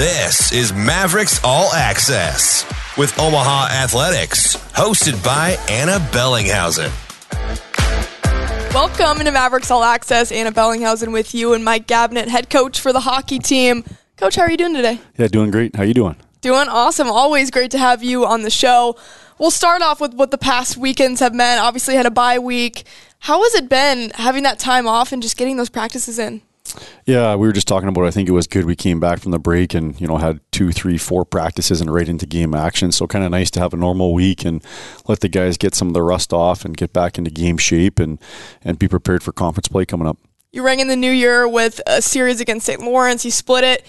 This is Mavericks All Access with Omaha Athletics, hosted by Ana Bellinghausen. Welcome to Mavericks All Access. Ana Bellinghausen with you and Mike Gabinet, head coach for the hockey team. Coach, how are you doing today? Yeah, doing great. How are you doing? Doing awesome. Always great to have you on the show. We'll start off with what the past weekends have meant. Obviously, had a bye week. How has it been having that time off and just getting those practices in? Yeah, we were just talking about. I think it was good. We came back from the break and you know had two, three, four practices and right into game action. So kind of nice to have a normal week and let the guys get some of the rust off and get back into game shape and and be prepared for conference play coming up. You rang in the new year with a series against St. Lawrence. You split it.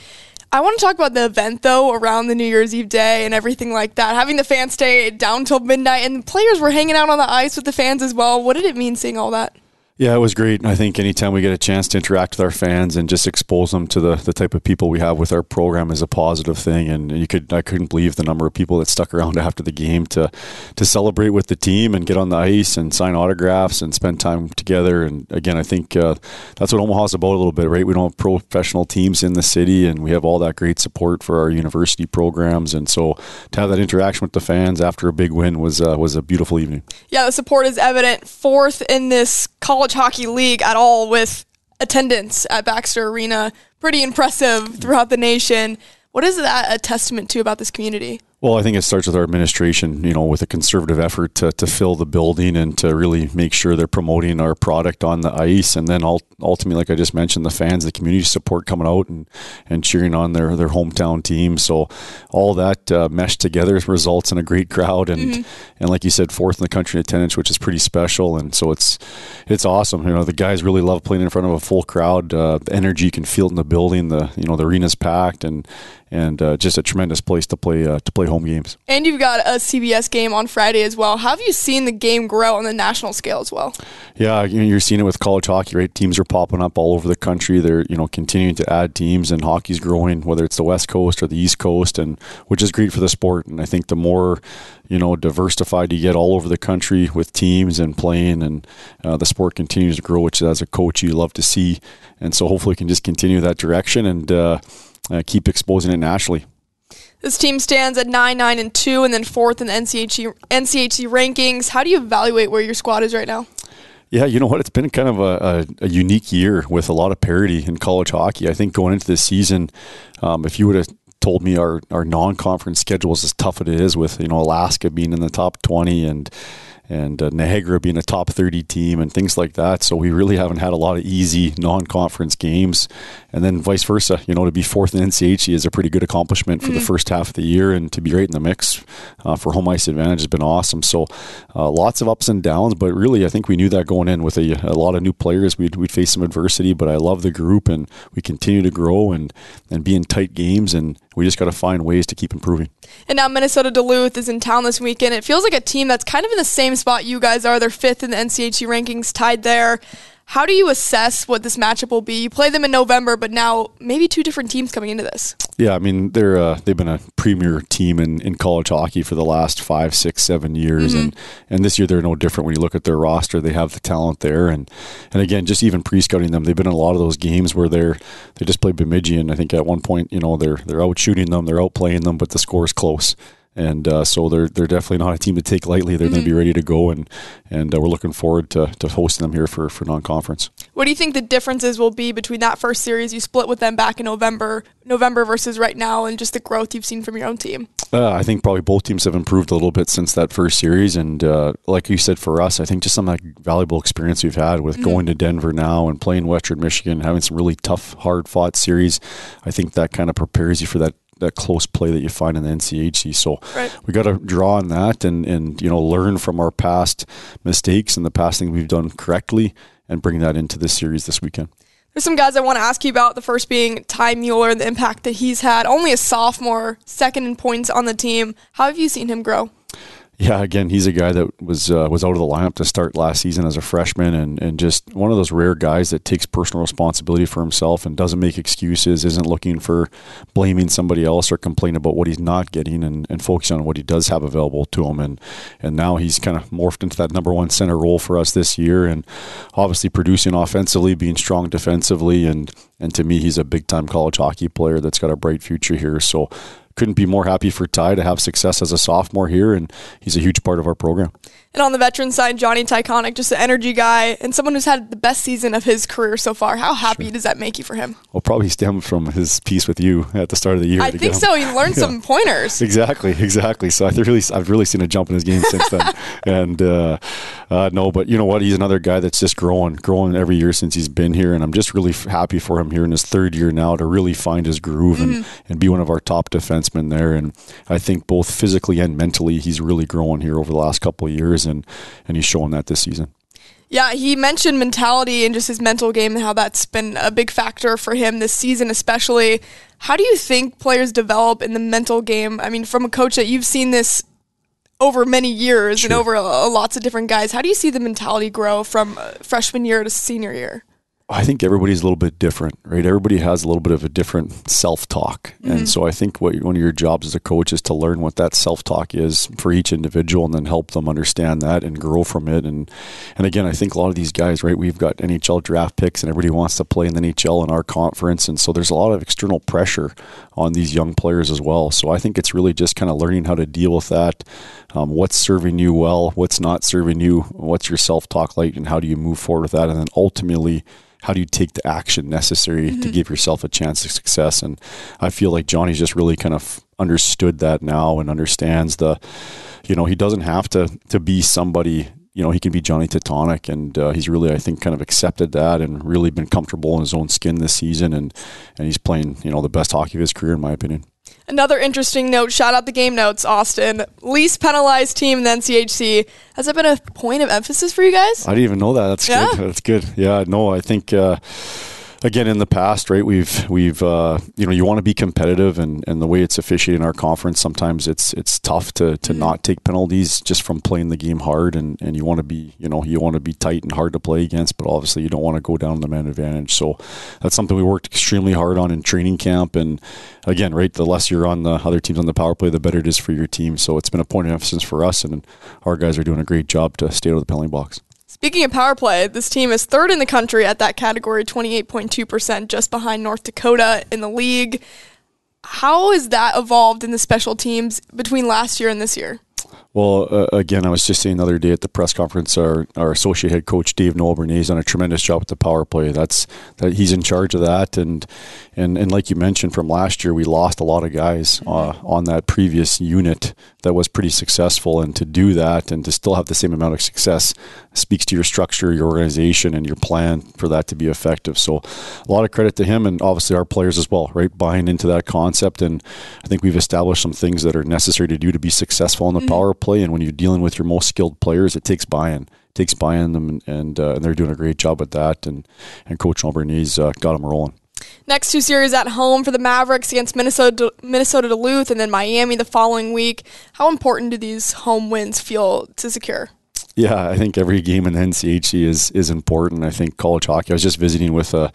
I want to talk about the event though around the New Year's Eve day and everything like that. Having the fans stay down till midnight and the players were hanging out on the ice with the fans as well. What did it mean seeing all that? Yeah, it was great. I think anytime we get a chance to interact with our fans and just expose them to the, the type of people we have with our program is a positive thing. And you could I couldn't believe the number of people that stuck around after the game to to celebrate with the team and get on the ice and sign autographs and spend time together. And again, I think uh, that's what Omaha's about a little bit, right? We don't have professional teams in the city, and we have all that great support for our university programs. And so to have that interaction with the fans after a big win was uh, was a beautiful evening. Yeah, the support is evident. Fourth in this college college hockey league at all with attendance at Baxter Arena. Pretty impressive throughout the nation. What is that a testament to about this community? Well, I think it starts with our administration, you know, with a conservative effort to, to fill the building and to really make sure they're promoting our product on the ice. And then ultimately, like I just mentioned, the fans, the community support coming out and, and cheering on their, their hometown team. So all that uh, meshed together results in a great crowd. And, mm-hmm. and like you said, fourth in the country in attendance, which is pretty special. And so it's, it's awesome. You know, the guys really love playing in front of a full crowd. Uh, the energy you can feel in the building. The, you know, the arena's packed and, and uh, just a tremendous place to play uh, to play home games. And you've got a CBS game on Friday as well. How have you seen the game grow on the national scale as well? Yeah, you're seeing it with college hockey, right? Teams are popping up all over the country. They're you know continuing to add teams, and hockey's growing, whether it's the West Coast or the East Coast, and which is great for the sport. And I think the more you know diversified you get all over the country with teams and playing, and uh, the sport continues to grow, which as a coach you love to see. And so hopefully we can just continue that direction and. Uh, keep exposing it nationally. This team stands at 9 9 and 2 and then fourth in the NCHC, NCHC rankings. How do you evaluate where your squad is right now? Yeah, you know what? It's been kind of a, a, a, unique year with a lot of parity in college hockey. I think going into this season, um, if you would have told me our, our non conference schedule is as tough as it is with you know Alaska being in the top twenty and and uh, Niagara being a top 30 team and things like that. So we really haven't had a lot of easy non-conference games, and then vice versa. You know, to be fourth in NCHC is a pretty good accomplishment for mm-hmm. the first half of the year, and to be right in the mix uh, for home ice advantage has been awesome. So uh, lots of ups and downs, but really I think we knew that going in with a, a lot of new players. We'd, we'd face some adversity, but I love the group, and we continue to grow and and be in tight games, and we just got to find ways to keep improving. And now Minnesota Duluth is in town this weekend. It feels like a team that's kind of in the same spot you guys are. They're fifth in the NCHC rankings, tied there. How do you assess what this matchup will be? You play them in November, but now maybe two different teams coming into this. Yeah, I mean they're uh, they've been a premier team in, in college hockey for the last five, six, seven years, mm-hmm. and and this year they're no different. When you look at their roster, they have the talent there, and and again, just even pre-scouting them, they've been in a lot of those games where they're they just play Bemidji, and I think at one point, you know, they're they're out shooting them, they're out playing them, but the score is close and uh, so they're they're definitely not a team to take lightly. They're mm-hmm. going to be ready to go, and and uh, we're looking forward to, to hosting them here for, for non conference. What do you think the differences will be between that first series you split with them back in November, November versus right now, and just the growth you've seen from your own team? Uh, I think probably both teams have improved a little bit since that first series, and uh, like you said, for us, I think just some of that valuable experience we've had with mm-hmm. going to Denver now and playing Western Michigan, having some really tough, hard fought series. I think that kind of prepares you for that that close play that you find in the NCHC. So right. we got to draw on that and and you know learn from our past mistakes and the past things we've done correctly and bring that into this series this weekend. There's some guys I want to ask you about. The first being Ty Mueller and the impact that he's had. Only a sophomore, second in points on the team. How have you seen him grow? Yeah, again, he's a guy that was uh, was out of the lineup to start last season as a freshman, and and just one of those rare guys that takes personal responsibility for himself and doesn't make excuses, isn't looking for blaming somebody else or complaining about what he's not getting, and, and focusing on what he does have available to him. And and now he's kind of morphed into that number one center role for us this year, and obviously producing offensively, being strong defensively, and and to me, he's a big time college hockey player that's got a bright future here. So couldn't be more happy for Ty to have success as a sophomore here, and he's a huge part of our program. And on the veteran side, Jonny Tychonick, just an energy guy and someone who's had the best season of his career so far. How happy sure. does that make you for him? Well, probably stem from his piece with you at the start of the year. I think so. He learned yeah. some pointers. Exactly, exactly. So I've really, I've really seen a jump in his game since then. and uh, uh, no, but you know what? He's another guy that's just growing, growing every year since he's been here, and I'm just really happy for him here in his third year now to really find his groove mm-hmm. and, and be one of our top defensemen there. And I think both physically and mentally, he's really grown here over the last couple of years, and and he's showing that this season. Yeah, he mentioned mentality and just his mental game and how that's been a big factor for him this season, especially. How do you think players develop in the mental game? I mean, from a coach that you've seen this over many years sure. and over a lots of different guys, how do you see the mentality grow from uh, freshman year to senior year? I think everybody's a little bit different, right? Everybody has a little bit of a different self talk. Mm-hmm. And so I think what one of your jobs as a coach is to learn what that self talk is for each individual and then help them understand that and grow from it. And and again, I think a lot of these guys, right, we've got NHL draft picks and everybody wants to play in the NHL in our conference. And so there's a lot of external pressure on these young players as well. So I think it's really just kind of learning how to deal with that. Um, what's serving you well, what's not serving you, what's your self talk like, and how do you move forward with that? And then ultimately, how do you take the action necessary mm-hmm. to give yourself a chance of success? And I feel like Jonny's just really kind of understood that now and understands the, you know, he doesn't have to to be somebody. You know, he can be Jonny Tychonick, and uh, he's really, I think, kind of accepted that and really been comfortable in his own skin this season, and and he's playing, you know, the best hockey of his career, in my opinion. Another interesting note, shout out the game notes, Austin. Least penalized team in the NCHC. Has that been a point of emphasis for you guys? I didn't even know that. That's yeah. good. That's good. Yeah, no, I think uh, again in the past, right? We've we've uh, you know you want to be competitive, and, and the way it's officiating our conference, sometimes it's it's tough to to mm-hmm. not take penalties just from playing the game hard, and, and you want to be you know you want to be tight and hard to play against, but obviously you don't want to go down the man advantage. So that's something we worked extremely hard on in training camp, and again, right, the less you're on the other teams on the power play, the better it is for your team. So it's been a point of emphasis for us, and our guys are doing a great job to stay out of the penalty box. Speaking of power play, this team is third in the country at that category, 28.2%, just behind North Dakota in the league. How has that evolved in the special teams between last year and this year? Well, uh, again, I was just saying the other day at the press conference, our, our associate head coach Dave Noel has done a tremendous job with the power play. That's that he's in charge of that, and and and like you mentioned from last year, we lost a lot of guys uh, on that previous unit that was pretty successful, and to do that and to still have the same amount of success speaks to your structure, your organization, and your plan for that to be effective. So, a lot of credit to him, and obviously our players as well, right, buying into that concept, and I think we've established some things that are necessary to do to be successful in the mm-hmm. power play. And when you're dealing with your most skilled players, it takes buy-in. It takes buy-in them, and and, uh, and they're doing a great job with that. And and Coach Alberniz uh, got them rolling. Next two series at home for the Mavericks against Minnesota, Minnesota Duluth, and then Miami the following week. How important do these home wins feel to secure? Yeah, I think every game in the NCHC is is important. I think college hockey. I was just visiting with a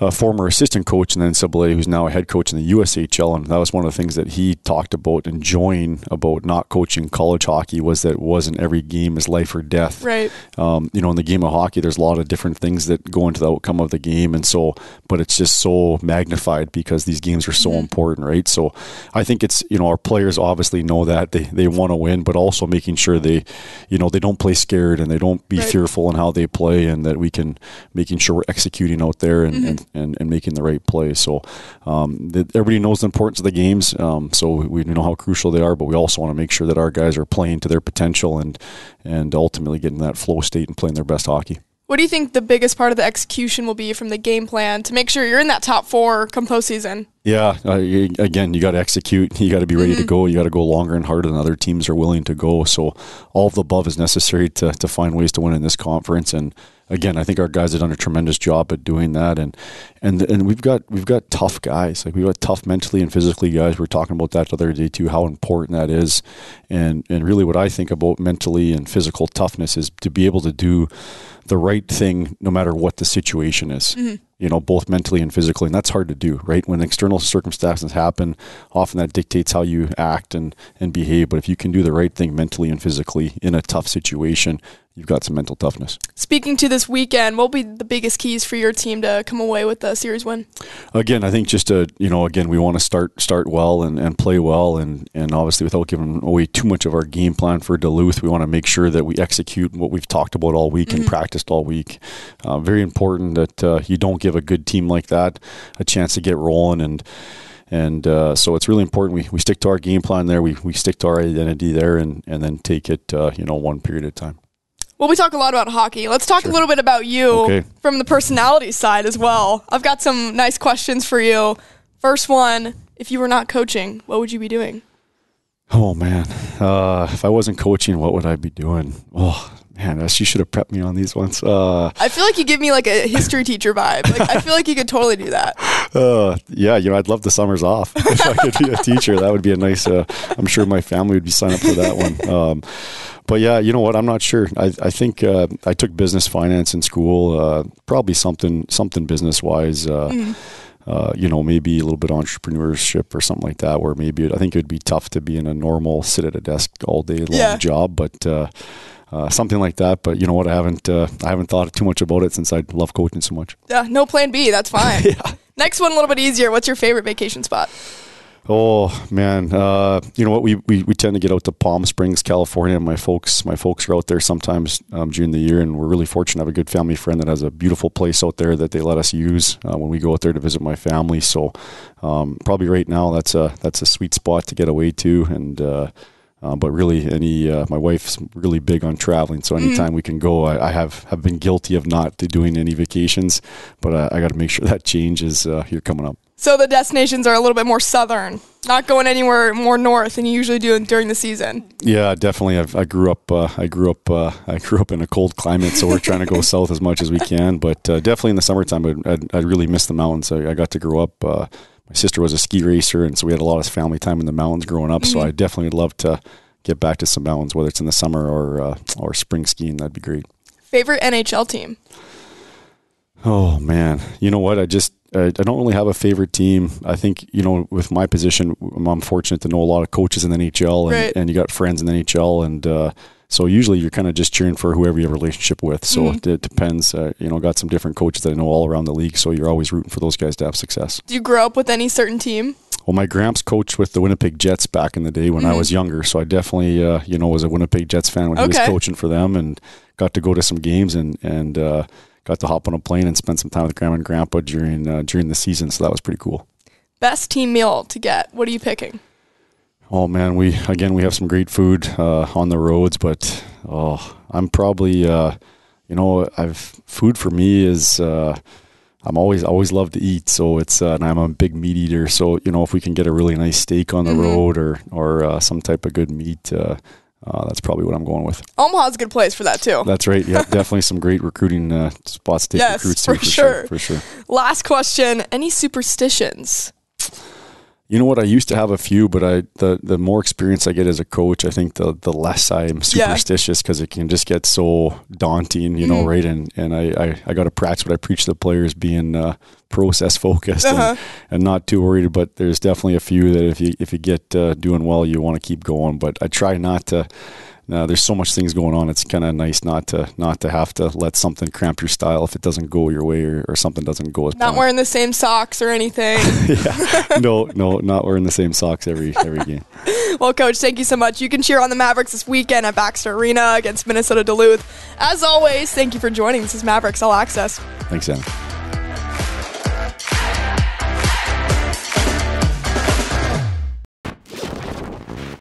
a former assistant coach in the NCAA who's now a head coach in the USHL, and that was one of the things that he talked about enjoying about not coaching college hockey was that it wasn't every game is life or death. Right. Um, you know, in the game of hockey, there's a lot of different things that go into the outcome of the game, and so, but it's just so magnified because these games are so mm-hmm. important, right? So, I think it's you know our players obviously know that they they want to win, but also making sure they, you know, they don't play scared and they don't be right. fearful in how they play, and that we can making sure we're executing out there and, mm-hmm. and and, and making the right play. So um, the, everybody knows the importance of the games. Um, so we know how crucial they are, but we also want to make sure that our guys are playing to their potential and and ultimately getting that flow state and playing their best hockey. What do you think the biggest part of the execution will be from the game plan to make sure you're in that top four come postseason? Yeah, uh, you, again, you got to execute. You got to be ready mm-hmm. to go. You got to go longer and harder than other teams are willing to go. So all of the above is necessary to, to find ways to win in this conference. And again, I think our guys have done a tremendous job at doing that, and and and we've got we've got tough guys. Like we've got tough mentally and physically guys. We are talking about that the other day too. How important that is, and and really what I think about mentally and physical toughness is to be able to do the right thing no matter what the situation is. Mm-hmm. You know, both mentally and physically, and that's hard to do, right? When external circumstances happen, often that dictates how you act and and behave. But if you can do the right thing mentally and physically in a tough situation, you've got some mental toughness. Speaking to this weekend, what will be the biggest keys for your team to come away with the series win? Again, I think just to you know, again, we want to start start well and, and play well, and and obviously without giving away too much of our game plan for Duluth, we want to make sure that we execute what we've talked about all week mm-hmm. and practiced all week. Uh, very important that uh, you don't give a good team like that a chance to get rolling and. And uh, so it's really important we, we stick to our game plan there. We, we stick to our identity there and, and then take it, uh, you know, one period at a time. Well, we talk a lot about hockey. Let's talk sure. a little bit about you okay. from the personality side as well. I've got some nice questions for you. First one if you were not coaching, what would you be doing? Oh, man. Uh, if I wasn't coaching, what would I be doing? Oh, man, you should have prepped me on these ones. Uh, I feel like you give me like a history teacher vibe. Like I feel like you could totally do that. Uh, yeah, you know, I'd love the summers off if I could be a teacher. That would be a nice. Uh, I'm sure my family would be signed up for that one. Um, but yeah, you know what? I'm not sure. I, I think uh, I took business finance in school. Uh, probably something something business wise. Uh, mm. Uh, you know, maybe a little bit entrepreneurship or something like that. Where maybe it, I think it would be tough to be in a normal sit at a desk all day long yeah. job, but. Uh, uh, something like that, but you know what? I haven't I haven't thought too much about it since I love coaching so much. Yeah, no plan B. That's fine. yeah. Next one, a little bit easier. What's your favorite vacation spot? Oh man, uh, you know what? We, we we tend to get out to Palm Springs, California. My folks, my folks are out there sometimes um, during the year, and we're really fortunate to have a good family friend that has a beautiful place out there that they let us use uh, when we go out there to visit my family. So um, probably right now that's a that's a sweet spot to get away to, and uh, uh, but really, any uh, my wife's really big on traveling, so mm-hmm. anytime mm-hmm. we can go, I, I, have have been guilty of not doing any vacations, but I, I got to make sure that changes uh, here coming up. So the destinations are a little bit more southern, not going anywhere more north than you usually do during the season. Yeah, definitely. I've, i grew up. Uh, I grew up. Uh, I grew up in a cold climate, so we're trying to go south as much as we can. But uh, definitely in the summertime, I'd, I'd, I'd, really miss the mountains. I, I got to grow up. My sister was a ski racer, and so we had a lot of family time in the mountains growing up. Mm-hmm. So I definitely would love to get back to some mountains, whether it's in the summer or uh, or spring skiing. That'd be great. Favorite NHL team? Oh man, you know what? I just I, I don't really have a favorite team. I think you know with my position, I'm fortunate to know a lot of coaches in the NHL, and, right. and you got friends in the NHL, and uh, so usually you're kind of just cheering for whoever you have a relationship with. So mm-hmm. it, it, depends. Uh, you know, got some different coaches that I know all around the league, so you're always rooting for those guys to have success. Do you grow up with any certain team? Well, my gramps coached with the Winnipeg Jets back in the day when mm-hmm. I was younger, so I definitely, uh, you know, was a Winnipeg Jets fan when okay. he was coaching for them, and got to go to some games and and uh, got to hop on a plane and spend some time with grandma and grandpa during uh, during the season. So that was pretty cool. Best team meal to get? What are you picking? Oh man, we again we have some great food uh, on the roads, but oh, I'm probably uh, you know I've food for me is. Uh, I'm always always love to eat, so it's uh, and I'm a big meat eater. So you know, if we can get a really nice steak on the mm-hmm. road or or uh, some type of good meat, uh, uh that's probably what I'm going with. Omaha's a good place for that too. That's right. Yeah, definitely some great recruiting uh, spots to yes, recruits to for, for sure. sure. For sure. Last question: Any superstitions? You know what? I used to have a few, but I the the more experience I get as a coach, I think the the less I'm superstitious because yeah. it can just get so daunting, you know, mm-hmm. right? And and I, I, I got to practice what I preach to the players, being uh, process focused uh-huh. and, and not too worried. But there's definitely a few that if you if you get uh, doing well, you want to keep going. But I try not to uh, there's so much things going on. It's kind of nice not to not to have to let something cramp your style if it doesn't go your way or, or something doesn't go as not planned. wearing the same socks or anything. yeah, no, no, not wearing the same socks every every game. well, coach, thank you so much. You can cheer on the Mavericks this weekend at Baxter Arena against Minnesota Duluth. As always, thank you for joining. This is Mavericks All Access. Thanks, Ana.